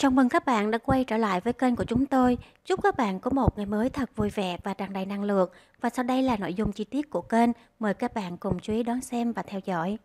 Chào mừng các bạn đã quay trở lại với kênh của chúng tôi. Chúc các bạn có một ngày mới thật vui vẻ và tràn đầy năng lượng. Và sau đây là nội dung chi tiết của kênh. Mời các bạn cùng chú ý đón xem và theo dõi.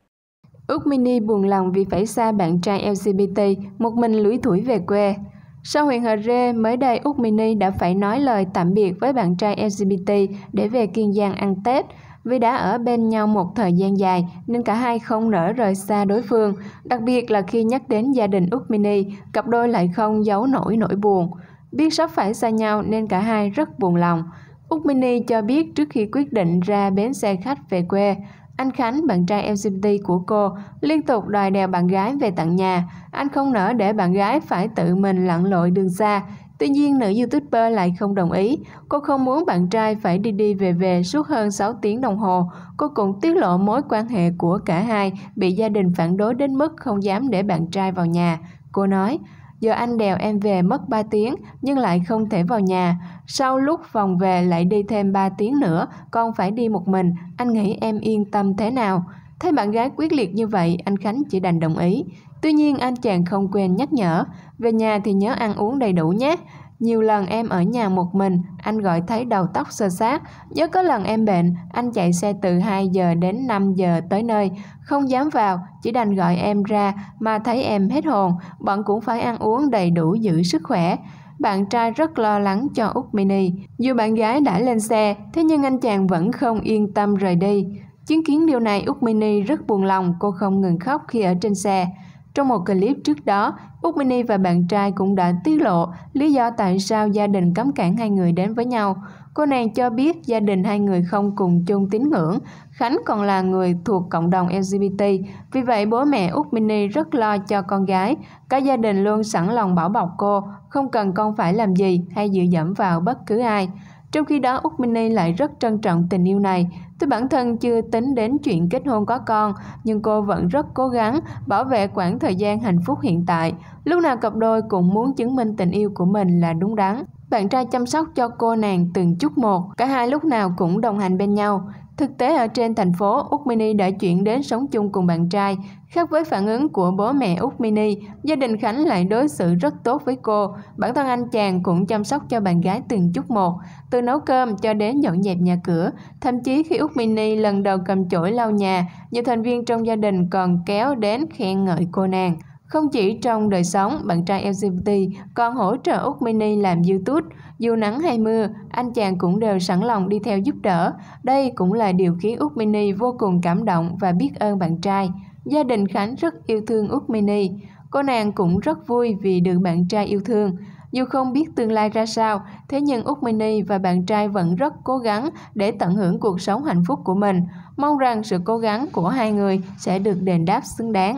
Ước Mini buồn lòng vì phải xa bạn trai LGBT, một mình lủi thủi về quê. Sau huyện Hờ Rê, mới đây Úc Mini đã phải nói lời tạm biệt với bạn trai LGBT để về Kiên Giang ăn Tết. Vì đã ở bên nhau một thời gian dài nên cả hai không nỡ rời xa đối phương, đặc biệt là khi nhắc đến gia đình Úc Mini, cặp đôi lại không giấu nổi nỗi buồn. Biết sắp phải xa nhau nên cả hai rất buồn lòng. Úc Mini cho biết trước khi quyết định ra bến xe khách về quê, anh Khánh, bạn trai LGBT của cô, liên tục đòi đèo bạn gái về tận nhà. Anh không nỡ để bạn gái phải tự mình lặn lội đường xa, Tuy nhiên, nữ YouTuber lại không đồng ý. Cô không muốn bạn trai phải đi đi về về suốt hơn 6 tiếng đồng hồ. Cô cũng tiết lộ mối quan hệ của cả hai bị gia đình phản đối đến mức không dám để bạn trai vào nhà. Cô nói, giờ anh đèo em về mất 3 tiếng nhưng lại không thể vào nhà. Sau lúc vòng về lại đi thêm 3 tiếng nữa, con phải đi một mình, anh nghĩ em yên tâm thế nào? Thấy bạn gái quyết liệt như vậy, anh Khánh chỉ đành đồng ý. Tuy nhiên anh chàng không quên nhắc nhở, về nhà thì nhớ ăn uống đầy đủ nhé. Nhiều lần em ở nhà một mình, anh gọi thấy đầu tóc sơ sát. Nhớ có lần em bệnh, anh chạy xe từ 2 giờ đến 5 giờ tới nơi. Không dám vào, chỉ đành gọi em ra mà thấy em hết hồn. Bọn cũng phải ăn uống đầy đủ giữ sức khỏe. Bạn trai rất lo lắng cho Úc Mini. Dù bạn gái đã lên xe, thế nhưng anh chàng vẫn không yên tâm rời đi. Chứng kiến điều này, Úc Mini rất buồn lòng, cô không ngừng khóc khi ở trên xe. Trong một clip trước đó, Úc Mini và bạn trai cũng đã tiết lộ lý do tại sao gia đình cấm cản hai người đến với nhau. Cô nàng cho biết gia đình hai người không cùng chung tín ngưỡng, Khánh còn là người thuộc cộng đồng LGBT, vì vậy bố mẹ Úc Mini rất lo cho con gái. Cả gia đình luôn sẵn lòng bảo bọc cô, không cần con phải làm gì hay dựa dẫm vào bất cứ ai. Trong khi đó, Úc ni lại rất trân trọng tình yêu này. Tuy bản thân chưa tính đến chuyện kết hôn có con, nhưng cô vẫn rất cố gắng bảo vệ khoảng thời gian hạnh phúc hiện tại. Lúc nào cặp đôi cũng muốn chứng minh tình yêu của mình là đúng đắn. Bạn trai chăm sóc cho cô nàng từng chút một, cả hai lúc nào cũng đồng hành bên nhau. Thực tế ở trên thành phố, Úc Mini đã chuyển đến sống chung cùng bạn trai. Khác với phản ứng của bố mẹ Úc Mini, gia đình Khánh lại đối xử rất tốt với cô. Bản thân anh chàng cũng chăm sóc cho bạn gái từng chút một, từ nấu cơm cho đến dọn dẹp nhà cửa. Thậm chí khi Úc Mini lần đầu cầm chổi lau nhà, nhiều thành viên trong gia đình còn kéo đến khen ngợi cô nàng. Không chỉ trong đời sống, bạn trai LGBT còn hỗ trợ Úc Mini làm YouTube. Dù nắng hay mưa, anh chàng cũng đều sẵn lòng đi theo giúp đỡ. Đây cũng là điều khiến Úc Mini vô cùng cảm động và biết ơn bạn trai. Gia đình Khánh rất yêu thương Úc Mini. Cô nàng cũng rất vui vì được bạn trai yêu thương. Dù không biết tương lai ra sao, thế nhưng Úc Mini và bạn trai vẫn rất cố gắng để tận hưởng cuộc sống hạnh phúc của mình. Mong rằng sự cố gắng của hai người sẽ được đền đáp xứng đáng.